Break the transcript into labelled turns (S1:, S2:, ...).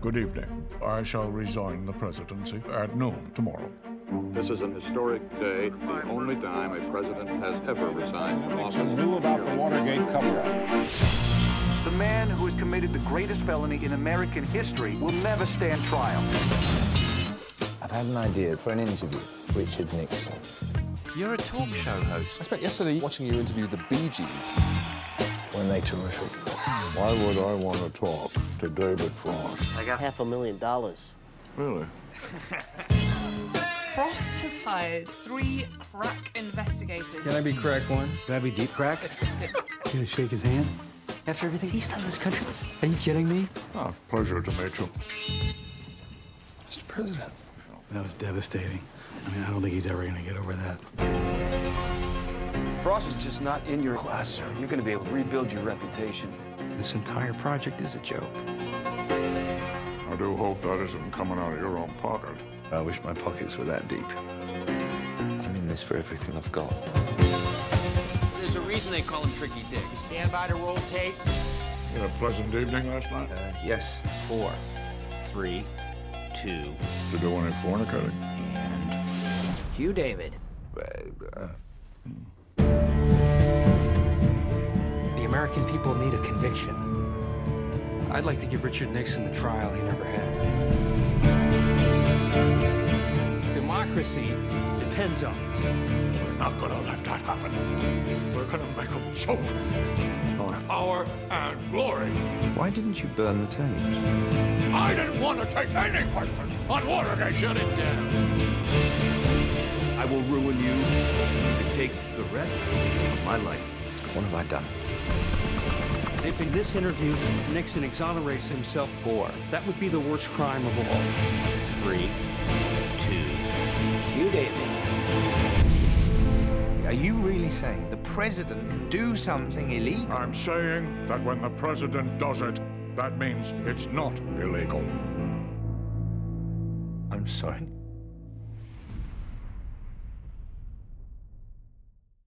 S1: Good evening. I shall resign the presidency at noon tomorrow.
S2: This is an historic day, the only time a president has ever resigned from office.
S3: knew about the Watergate cover-up.
S4: The man who has committed the greatest felony in American history will never stand trial.
S5: I've had an idea for an interview. Richard Nixon.
S6: You're a talk show host.
S7: I spent yesterday watching you interview the Bee Gees.
S5: Weren't they terrific?
S1: Why would I want to talk to David Frost?
S8: I got half a million dollars.
S1: Really?
S9: Frost has hired three crack investigators.
S10: Can I be crack one?
S11: Can I be deep crack?
S10: Can I shake his hand?
S11: After everything he's done in this country? Are you kidding me?
S1: Ah, pleasure to meet you.
S10: Mr. President. That was devastating. I mean, I don't think he's ever going to get over that.
S11: Frost is just not in your class, sir. You're going to be able to rebuild your reputation.
S10: This entire project is a joke.
S1: I do hope that isn't coming out of your own pocket.
S5: I wish my pockets were that deep. I'm in this for everything I've got.
S6: There's a reason they call him Tricky Dick.
S8: Stand by to roll tape.
S1: You had a pleasant evening last night?
S5: Uh, yes.
S6: Four, three, two,
S1: Did you do any fornicating?
S6: and
S8: Hugh David.
S5: Uh,
S11: The American people need a conviction. I'd like to give Richard Nixon the trial he never had. Democracy depends on it.
S1: We're not gonna let that happen. We're gonna make them choke on power and glory.
S5: why didn't you burn the tapes?
S1: I didn't want to take any questions on Watergate.
S6: shut it down.
S12: I will ruin you if it takes the rest of my life.
S5: What have I done?
S11: If in this interview Nixon exonerates himself,
S5: Four.
S11: that would be the worst crime of all.
S6: Three, two,
S8: Hugh David.
S5: Are you really saying the president can do something illegal?
S1: I'm saying that when the president does it, that means it's not illegal.
S5: I'm sorry.